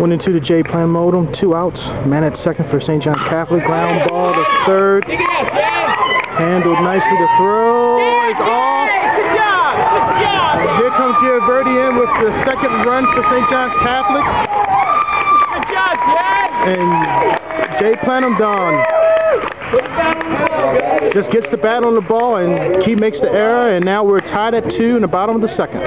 Went into the Jay Plamondon, two outs. Man at second for St. John's Catholic. Ground ball to third. Handled nicely to throw. It's off. And here comes Giaverdi in with the second run for St. John's Catholic. And Jay Plamondon just gets the bat on the ball and he makes the error and now we're tied at two in the bottom of the second.